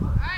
All right.